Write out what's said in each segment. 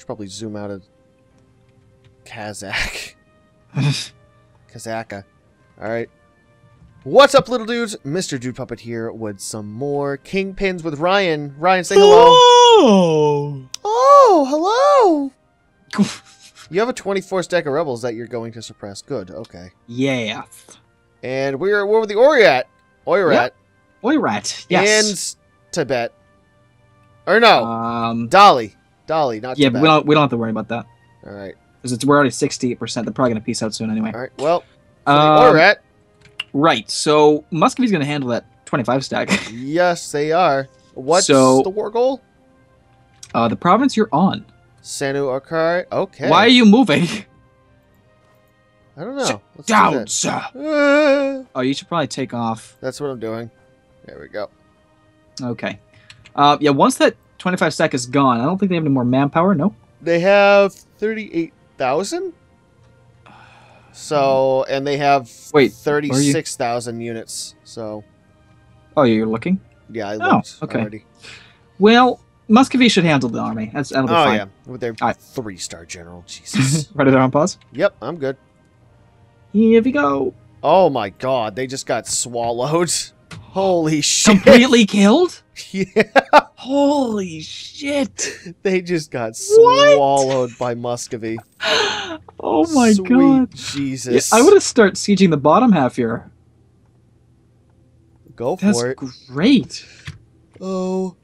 Should probably zoom out of Kazakh. Kazaka. Alright. What's up, little dudes? Mr. Dude Puppet here with some more Qing Pins with Ryan. Ryan, say hello. Oh! Oh, hello! You have a 24 stack of rebels that you're going to suppress. Good, okay. yeah. And we're where were the Oriat? Oirat. Oirat. Yes. And Tibet. Or no, um. Dali. Dali, not Yeah, but we don't we don't have to worry about that Alright. because it's we're already sixty eight percent. They're probably gonna peace out soon anyway. Alright. Well, for Um, Oirat, right. So Muscovy's gonna handle that twenty five stack. yes, they are. What's So- the war goal? Uh, the province you're on. Sanu Akari. Okay. Why are you moving? I don't know. Sit Let's Down, that. sir. Uh, Oh, you should probably take off. that's what I'm doing. There we go. Okay. Uh, yeah. Once that twenty five stack is gone, I don't think they have any more manpower. No. They have 38,000. So, and they have Wait, 36,000 units. So, Oh, you're looking. yeah, I oh, looked Oh, okay. already. Well, Muscovy should handle the army. That's that'll be Oh, fine. yeah. With their Alright. three star general. Jesus. Ready there on pause. yep, I'm good. Here we go. Oh my god, they just got swallowed. Holy shit. Completely killed. yeah, Holy shit! they just got What? swallowed by Muscovy. Oh my Sweet god! Yeah, Jesus. I would have start sieging the bottom half here. Go for That's it. great. Oh.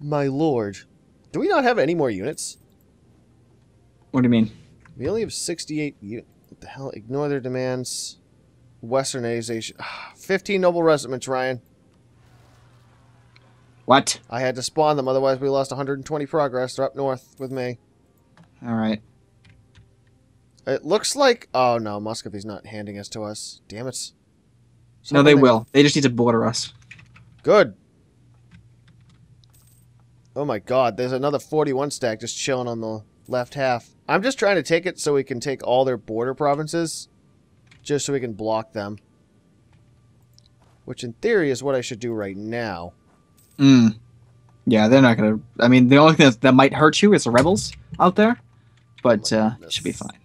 My lord. Do we not have any more units? What do you mean? We only have 68 units. What the hell? Ignore their demands. Westernization. 15 noble regiments, Ryan. What? I had to spawn them, otherwise we lost 120 progress. They're up north with me. All right. It looks like... Oh, no. Muscovy's not handing us to us. Damn it. No, they will. They just need to border us. Good. Oh my god, there's another 41 stack just chilling on the left half. I'm just trying to take it so we can take all their border provinces. Just so we can block them. Which in theory is what I should do right now. Hmm. Yeah, they're not gonna. I mean, the only thing that, that might hurt you is the rebels out there, but uh, it should be fine.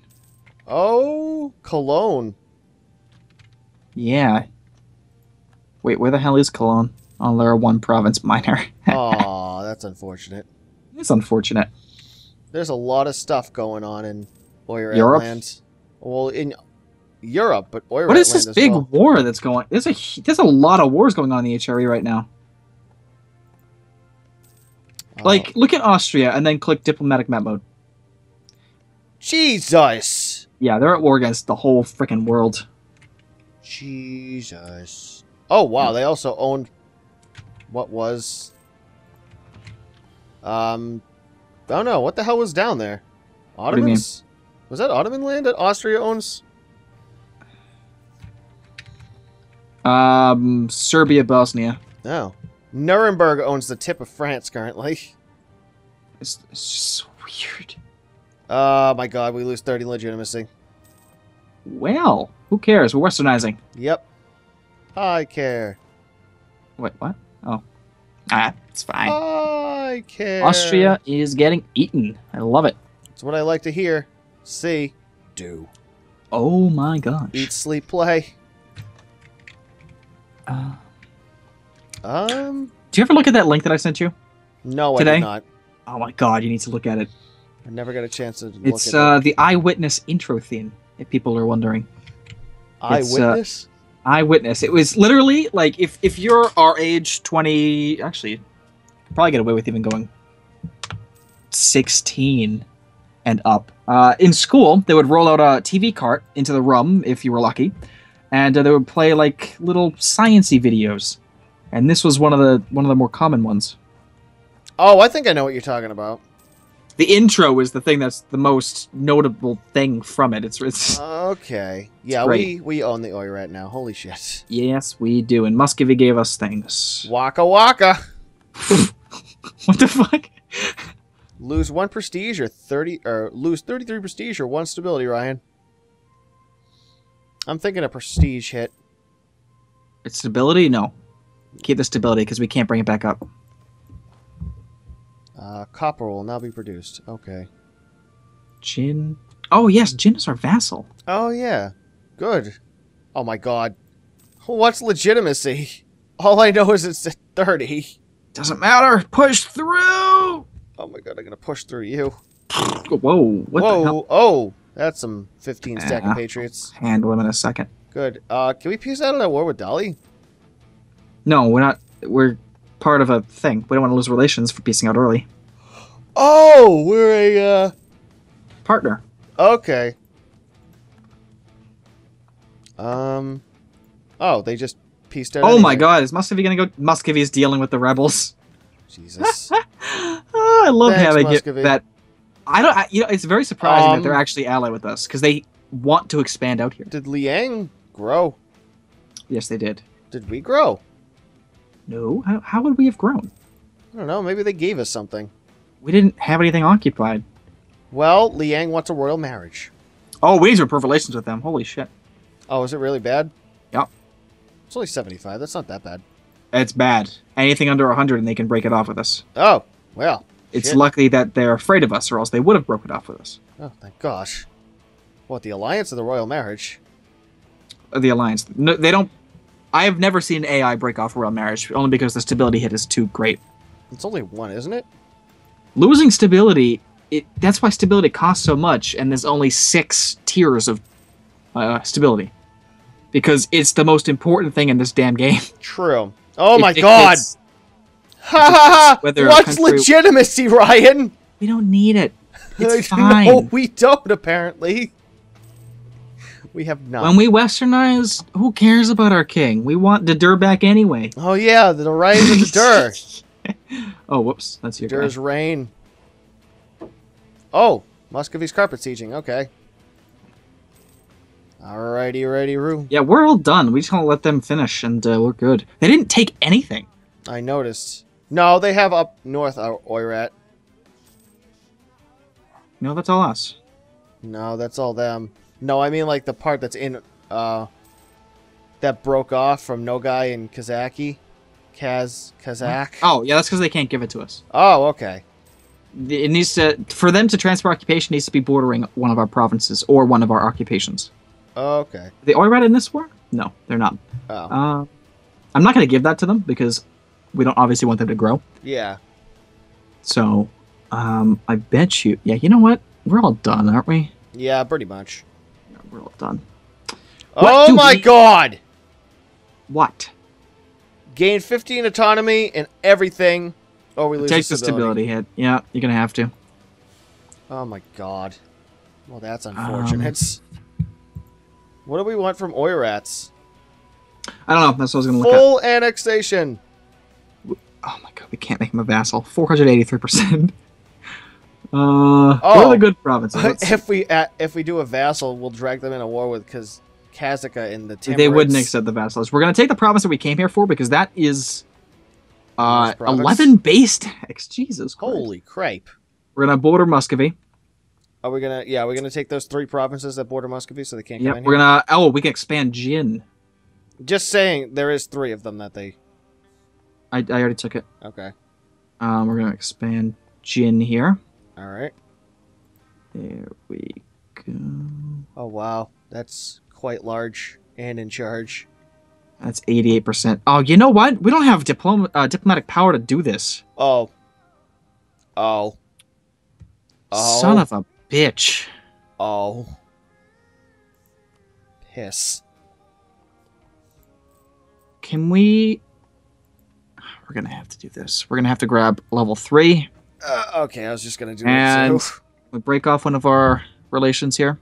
Oh, Cologne. Yeah. Wait, where the hell is Cologne? On they're one province minor. Aw, that's unfortunate. it's unfortunate. There's a lot of stuff going on in Oirat Europe? land. Well, in Europe, but Oirat What is this big well. war that's going? There's a there's a lot of wars going on in the HRE right now. Oh, Like, look at Austria and then click diplomatic map mode. Jesus. Yeah, they're at war against the whole freaking world. Jesus. Oh wow, they also owned what was um I don't know, what the hell was down there? do you mean? Ottomans? Was that Ottoman land that Austria owns? Um, Serbia, Bosnia. No. Nuremberg owns the tip of France currently. It's, it's just so weird. Oh my god, we lose 30 legitimacy. Well, who cares? We're westernizing. Yep. I care. Wait, what? Oh, ah, it's fine. I care. Austria is getting eaten. I love it. It's what I like to hear. See. Do. Oh my gosh. Eat, sleep, play. Uh, Um, do you ever look at that link that I sent you? no, I did not. Oh my god, you need to look at it. I never got a chance to look It's at it. uh, the eyewitness intro theme. If people are wondering, uh, Eyewitness? eyewitness. It was literally like if if you're our age, twenty. Actually, probably get away with even going sixteen and up. Uh, in school, they would roll out a TV cart into the room if you were lucky, and uh, they would play like little sciency videos. And this was one of the one of the more common ones. oh, I think I know what you're talking about. The intro is the thing that's the most notable thing from it. It's, it's Okay. Yeah, great. we, we own the Oi right now. Holy shit. yes, we do. And Muscovy gave us things. Waka waka. What the fuck? Lose one prestige or 30 or lose 33 prestige or one stability, Ryan. I'm thinking a prestige hit. It's stability? No. Keep the stability because we can't bring it back up. Uh, copper will now be produced. Okay. Jin. Oh yes, Jin is our vassal. Oh, yeah. Good. Oh, my God. What's legitimacy? All I know is it's at 30. Doesn't matter. Push through. Oh, my God. I'm going to push through you. Whoa! What Whoa. the hell? Oh, that's some 15 stack Yeah. of Patriots. Hand him in a second. Good. Uh, can we peace out of that war with Dali? No, we're not. We're part of a thing. We don't want to lose relations for peacing out early. Oh, we're a, uh... Partner. Okay. Um... Oh, they just peaced out Oh my. God! Is Muscovy gonna go? Muscovy's dealing with the rebels. Jesus. Oh, I love Thanks, having it, that. I don't. I, you know, it's very surprising that Um, they're actually allied with us because they want to expand out here. Did Liang grow? Yes, they did. Did we grow? No, how, how would we have grown? I don't know. Maybe they gave us something. We didn't have anything occupied. Well, Liang wants a royal marriage. Oh, we need to improve relations with them. Holy shit! Oh, is it really bad? Yep. It's only 75. That's not that bad. It's bad. Anything under 100 and they can break it off with us. Oh, well. It's Shit. lucky that they're afraid of us, or else they would have broken off with us. Oh, thank gosh. What, the alliance or the royal marriage? Uh, The alliance. No, they don't. I have never seen AI break off royal marriage, only because the stability hit is too great. It's only one, isn't it? Losing stability, it, that's why stability costs so much, and there's only six tiers of uh, stability. Because it's the most important thing in this damn game. True. Oh It my dictates god! Ha ha! whether a What's legitimacy, Ryan? We don't need it. It's no, fine. we don't, apparently. We have none. When we westernize, who cares about our king? We want the Dur back anyway. Oh, yeah, the Ryan and the Dur. oh, whoops. That's your guy. Dur's reign. Oh, Muscovy's carpet sieging. Okay. Alrighty, righty, Roo. Yeah, we're all done. We just to let them finish, and uh, we're good. They didn't take anything. I noticed. No, they have up north uh, Oirat. No, that's all us. No, that's all them. No, I mean like the part that's in uh that broke off from Nogai and Kazaki. Kaz Kazak. Oh, yeah, that's because they can't give it to us. Oh, okay. It needs to, for them to transfer occupation, needs to be bordering one of our provinces or one of our occupations. Okay. Are they Oirat in this war? No, they're not. Oh. Uh, I'm not going to give that to them because we don't obviously want them to grow. yeah. So, um, I bet you. Yeah, you know what? We're all done, aren't we? Yeah, pretty much. Yeah, we're all done. What oh my we- god! What? Gain 15 autonomy and everything, or we lose Takes the stability. stability hit. Yeah, you're gonna have to. Oh my god. Well, that's Um, unfortunate. what do we want from Oirats? I don't know. That's what I was gonna look at. Full annexation. Oh my god, we can't make him a vassal. 483%. Uh, what Oh. are the good provinces? Let's see. if we uh, if we do a vassal, we'll drag them in a war with because Kazaka and the Timurids. they wouldn't accept the vassals. We're gonna take the province that we came here for because that is uh, 11 base tax. Jesus Christ. Holy cripe! We're gonna border Muscovy. Are we gonna? Yeah, we're gonna take those three provinces that border Muscovy, so they can't in We're here. gonna. Oh, we can expand Jin. Just saying, there is three of them that they. I, I already took it. Okay. Um, we're gonna expand Jin here. All right. There we go. Oh wow, that's quite large and in charge. That's 88%. Oh, you know what? We don't have diplom- uh, diplomatic power to do this. Oh. Oh. Oh. Son of a bitch. Oh. Piss. Can we. We're gonna have to do this. We're gonna have to grab level 3. Uh, okay, I was just gonna do And- that too. We break off one of our relations here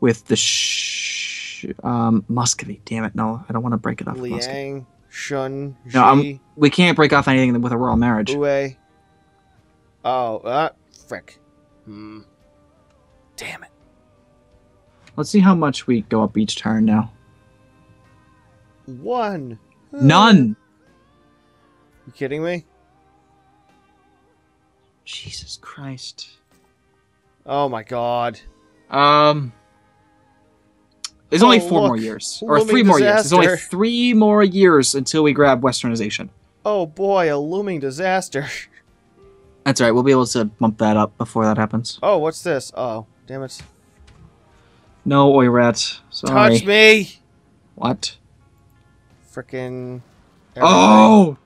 with the sh- um, Muscovy. Damn it, no, I don't want to break it off. Liang, Shun, No, I'm- We can't break off anything with a royal marriage. Ue. Oh, uh, frick. Hmm. Damn it. Let's see how much we go up each turn now. One. None. You kidding me? Jesus Christ. Oh my god. Um. There's Oh, only four more years, or Looming three more years. There's only three more years until we grab Westernization. Oh boy, a looming disaster. That's all right. We'll be able to bump that up before that happens. Oh, what's this? Oh, damn it. No, Oirat. Sorry. Touch me! What? Frickin'. everything. Oh!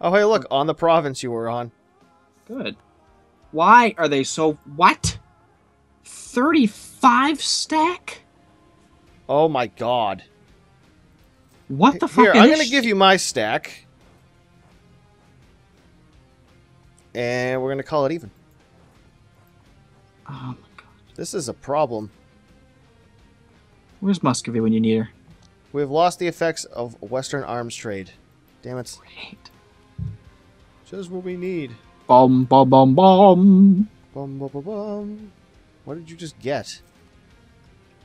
Oh, hey, look, on the province you were on. Good. Why are they so. What? 35 stack? Oh my god. What the fuck Here, I'm gonna give you my stack. And we're gonna call it even. Oh my god. This is a problem. Where's Muscovy when you need her? We've lost the effects of Western arms trade. Damn it. Great. Just what we need. Bum, bum, bum, bum. Bum, bum, bum, bum. What did you just get?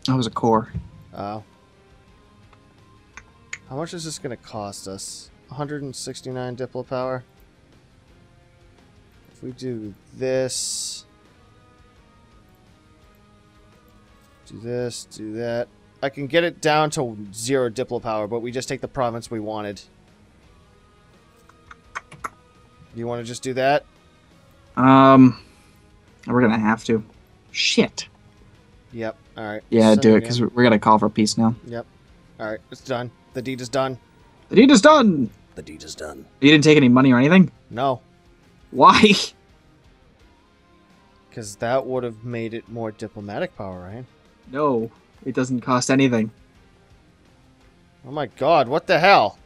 That was a core. Oh. How much is this going to cost us? 169 Diplo power. If we do this, do this, do that. I can get it down to zero Diplo power, but we just take the province we wanted. You want to just do that? Um, we're gonna have to. Shit. Yep. All right. Yeah, Send do it in. because we're gonna call for peace now. Yep. All right. It's done. The deed is done. The deed is done. The deed is done. You didn't take any money or anything. No. Why? Because that would have made it more diplomatic power, right? No, it doesn't cost anything. Oh my god, what the hell?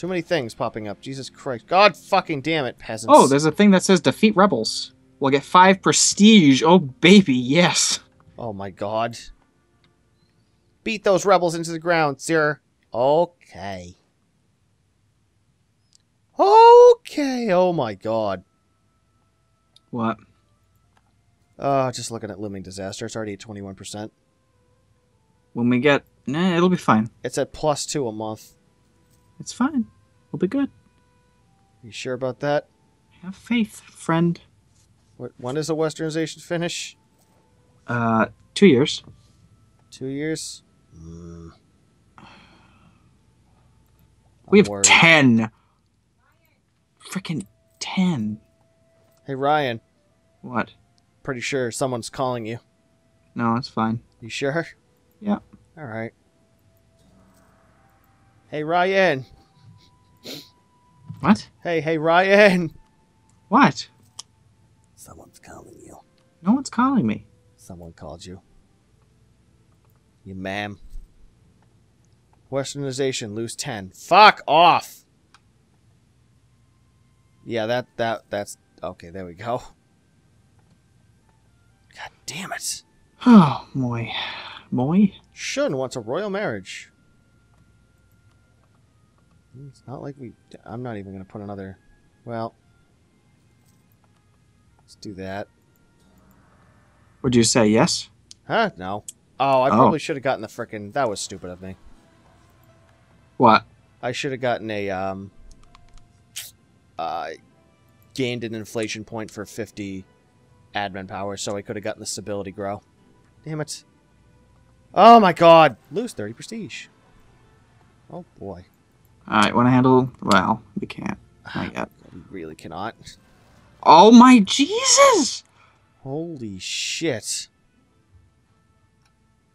Too many things popping up. Jesus Christ. God fucking damn it, peasants. Oh, there's a thing that says defeat rebels. We'll get five prestige. Oh baby, yes. Oh my god. Beat those rebels into the ground, sir. Okay. Okay, oh my god. What? Uh, just looking at looming disaster. It's already at 21%. When we get, nah, it'll be fine. It's at plus two a month. It's fine. We'll be good. You sure about that? Have faith, friend. What, when does the westernization finish? Uh, two years. Two years? Mm. We have worried. ten. Freaking ten. Hey, Ryan. What? Pretty sure someone's calling you. No, it's fine. You sure? Yeah. All right. Hey, Ryan. What? Hey, hey, Ryan. What? Someone's calling you. No one's calling me. Someone called you. You ma'am. Westernization, lose 10. Fuck off! Yeah, that, that, that's... Okay, there we go. God damn it. Oh, moy. Moy? Shun wants a royal marriage. It's not like we... I'm not even going to put another... Well... Let's do that. Would you say yes? Huh? No. Oh, I Oh. probably should have gotten the frickin' That was stupid of me. What? I should have gotten a, um... Uh... Gained an inflation point for 50 admin power, so I could have gotten the stability grow. Damn it. Oh my god! Lose 30 prestige. Oh boy. Alright, want to handle. Well, we can't. Not yet. We really cannot. Oh my Jesus! Holy shit.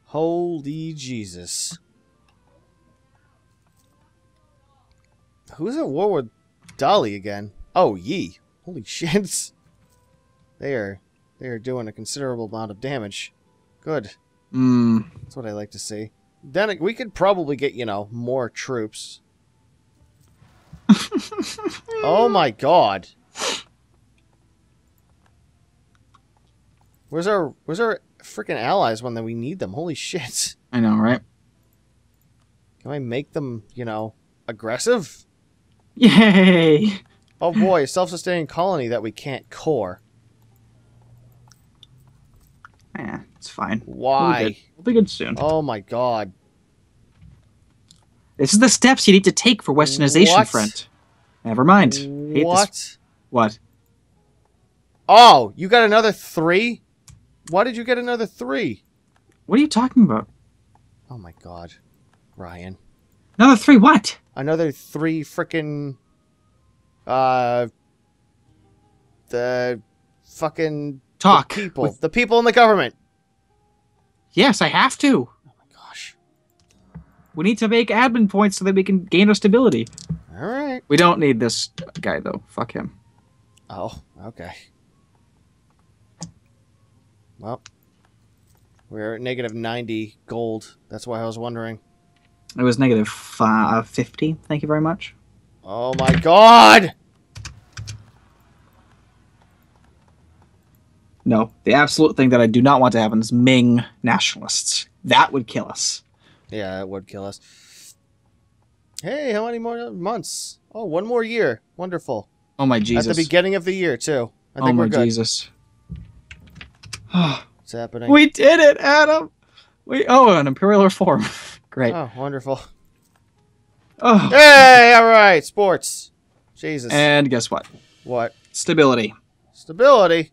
Holy Jesus. Who's at war with Dali again? Oh, ye. Holy shit. They are they are doing a considerable amount of damage. Good. Hmm. That's what I like to see. Then it- we could probably get, you know, more troops. Oh my god. Where's our where's our freaking allies when that we need them? Holy shit. I know, right? Can I make them, you know, aggressive? Yay! Oh boy, a self-sustaining colony that we can't core. Yeah, it's fine. We'll be Why? good. We'll be good soon. Oh my god. This is the steps you need to take for westernization, What? friend. Never mind. Hate What? This. What? Oh, you got another three? Why did you get another three? What are you talking about? Oh my god. Ryan. Another three? What? Another three frickin' uh the fucking Talk. the people, with- the people in the government. yes, I have to. We need to make admin points so that we can gain our stability. All right. We don't need this guy though. Fuck him. Oh, okay. Well, we're at negative 90 gold. That's why I was wondering. It was negative five, uh, 50. Thank you very much. Oh my god! No, the absolute thing that I do not want to happen is Ming nationalists. That would kill us. Yeah, it would kill us. Hey, how many more months? Oh, one more year. Wonderful. Oh my Jesus. At the beginning of the year, too. I oh think my we're good. Jesus. What's happening? we did it, Adam. We oh an imperial reform. Great. Oh, wonderful. Oh. Hey, all right, sports. Jesus. And guess what? what? Stability. Stability.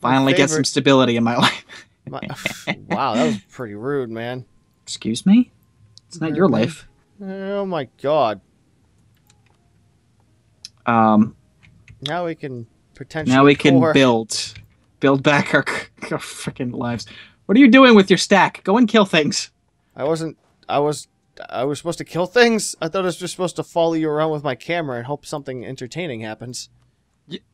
Finally get some stability in my life. My, wow, that was pretty rude, man. Excuse me? It's not your life. Oh my god. Um Now we can potentially. now we can build build back our, our freaking lives. What are you doing with your stack? Go and kill things. I wasn't. I was. I was supposed to kill things. I thought I was just supposed to follow you around with my camera and hope something entertaining happens.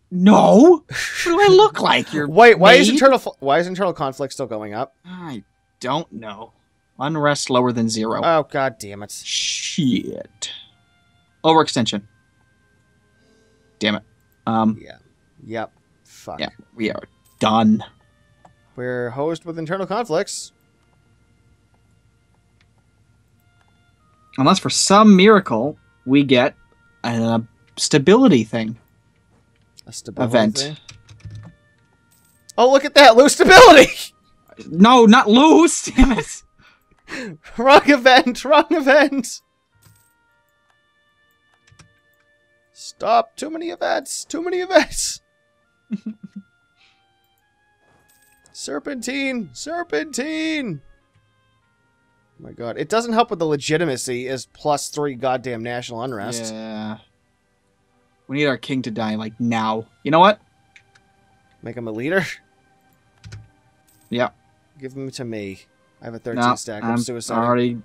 No. What do I look like? You're Wait, why is maid? internal? Why is internal conflict still going up? I don't know. Unrest lower than zero. Oh god damn it! Shit. Overextension. Damn it. Um, Yeah. Yep. Fuck. Yeah. we are done. We're hosed with internal conflicts. Unless for some miracle we get a stability thing. A stability Event. thing. Oh, look at that! Loose stability. No, not loose. Damn it. wrong event. Wrong event. Stop! Too many events. Too many events. Serpentine! Serpentine! Oh my god. It doesn't help with the legitimacy as plus three goddamn national unrest. Yeah. We need our king to die like now. You know what? Make him a leader? Yeah. Give him to me. I have a 13 No, stack. I'm I'm suicide. already,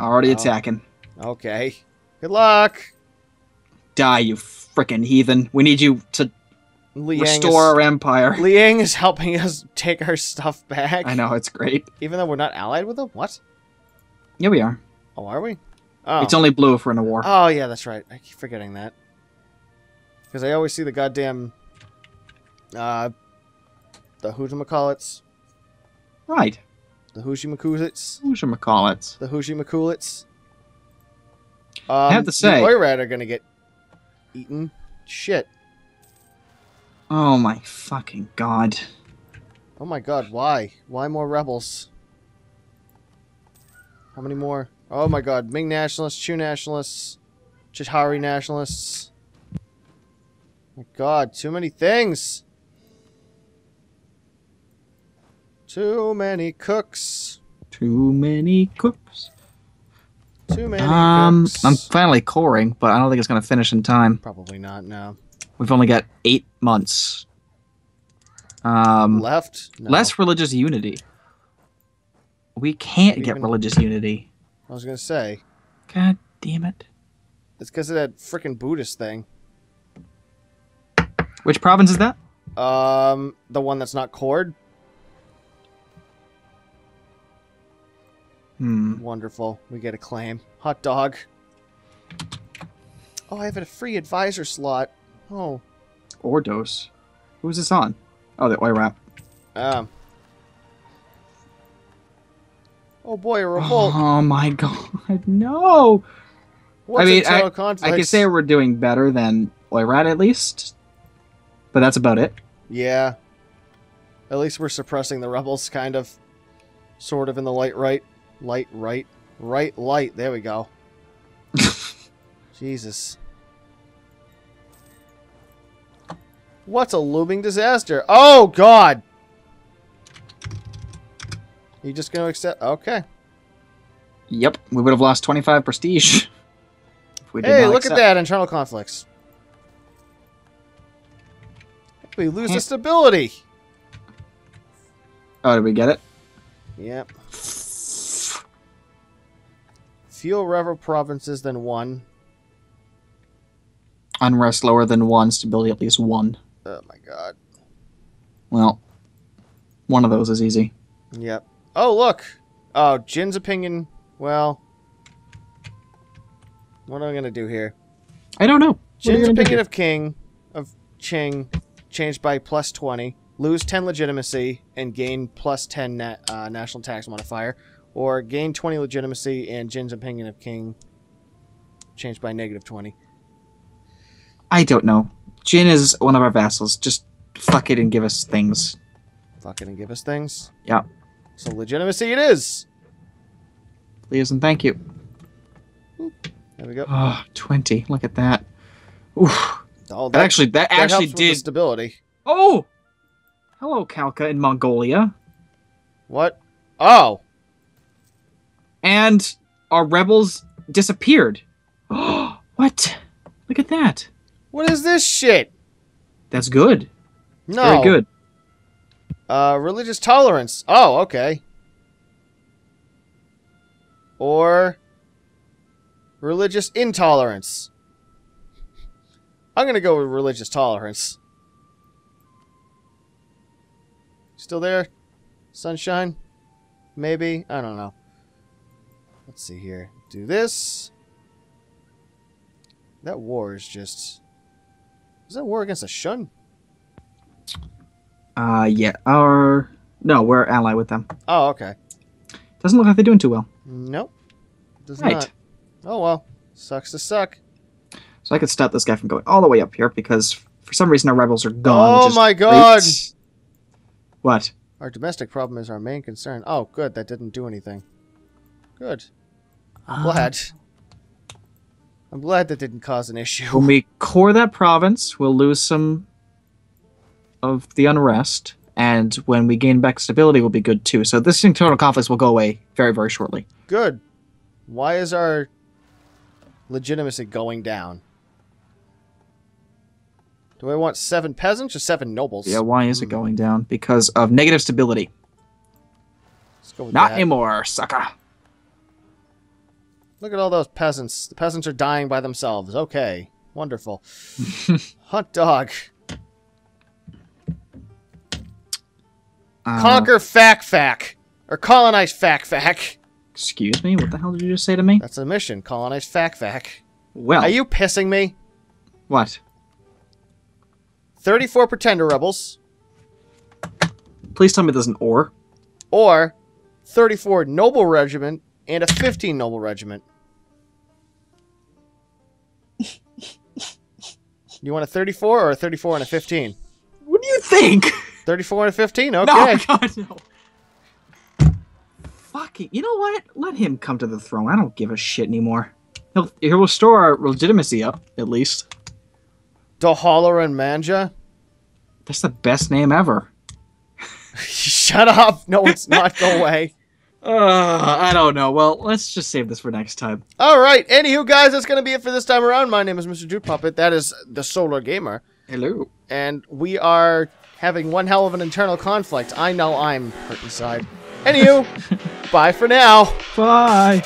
already Oh. attacking. Okay. Good luck! Die, you frickin' heathen. We need you to Liang restore is, our empire. Liang is helping us take our stuff back. I know, it's great. Even though we're not allied with them? What? Yeah, we are. Oh, are we? Oh. It's only blue if we're in a war. Oh, yeah, that's right. I keep forgetting that. Because I always see the goddamn... Uh... The Hoojamakalits. right. Who we call it? The Hooshimakulits. Um, have to say- The Oirat are gonna get eaten. Shit. Oh my fucking god. Oh my god, why? Why more rebels? How many more? Oh my god, Ming nationalists, Chu nationalists, Chitari nationalists. My god, too many things! Too many cooks. Too many cooks. Too many Um, cooks. I'm finally coring, but I don't think it's gonna finish in time. Probably not, no. We've only got eight months. Um, Left? No. less religious unity. We can't get religious unity. I was gonna say. God damn it! It's because of that frickin' Buddhist thing. Which province is that? Um, the one that's not cord? Hmm. Wonderful. We get a claim. Hot dog. Oh, I have a free advisor slot. Oh. Ordos. Who's this on? Oh, the Oirat. Um. Oh boy, a revolt. Oh my god, no! What's mean, internal I conflicts? can say we're doing better than Oirat at least, but that's about it. Yeah. At least we're suppressing the rebels, kind of. Sort of in the light right. Light right. Right light. There we go. Jesus. What's a looming disaster? Oh, God! You just gonna accept? Okay. Yep, we would have lost 25 prestige. if we did Hey, look accept. at that! Internal conflicts. We lose the hmm. stability. Oh, did we get it? Yep. Fewer rebel provinces than one. Unrest lower than one, stability at least one. Oh my god. Well, one of those is easy. Yep. Oh, look. Oh, Jin's opinion. Well, what am I gonna do here? I don't know. What are you Jin's opinion of King of Qing changed by plus 20. Lose 10 legitimacy and gain plus 10 na- uh, national tax modifier. Or gain 20 legitimacy and Jin's opinion of Qing changed by negative 20. I don't know. Jin is one of our vassals. Just fuck it and give us things. Fuck it and give us things. Yeah. So legitimacy it is. Please and thank you. There we go. Oh, 20. Look at that. Oof. Oh, That actually, that that actually helps with the did. stability. Oh! Hello, Khalkha in Mongolia. What? Oh, And our rebels disappeared. what? Look at that. what is this shit? That's good. No. Very good. Uh, religious tolerance. Oh, okay. Or religious intolerance. I'm gonna go with religious tolerance. Still there? Sunshine? Maybe? I don't know. Let's see here. Do this. That war is just. Is that war against a Shun? Uh, yeah. Our no, we're ally with them. Oh, okay. Doesn't look like they're doing too well. Nope. Does Right. not. Oh well. Sucks to suck. So I could stop this guy from going all the way up here because for some reason our rebels are gone. Oh my great. God. What? Our domestic problem is our main concern. Oh, good. That didn't do anything. Good. I'm Uh, glad. I'm glad that didn't cause an issue. When we core that province, we'll lose some of the unrest, and when we gain back stability, we'll be good too. So this internal conflicts will go away very, very shortly. Good. Why is our legitimacy going down? Do I want seven peasants or seven nobles? Yeah, why is it Hmm. going down? Because of negative stability. Let's go with Not that. anymore, sucker. Look at all those peasants. The peasants are dying by themselves. Okay. Wonderful. Hot dog. Uh, Conquer Fakfak. Or colonize Fakfak. Excuse me. What the hell did you just say to me? That's a mission. Colonize Fakfak. Well, Are you pissing me? what? 34 pretender rebels. Please tell me there's an or. Or 34 noble regiment and a 15 noble regiment. You want a 34 or a 34 and a 15? What do you think? 34 and a 15? Okay. No, God, no. Fucking, you know what? Let him come to the throne. I don't give a shit anymore. He'll he'll restore our legitimacy up at least. Dahalar and Manja? That's the best name ever. Shut up. No, it's not. Go away. Uh, I don't know. Well, let's just save this for next time. All right. Anywho, guys, that's going to be it for this time around. My name is Mr. Dude Puppet. That is the Solar Gamer. Hello. And we are having one hell of an internal conflict. I know I'm hurt inside. Anywho, bye for now. Bye.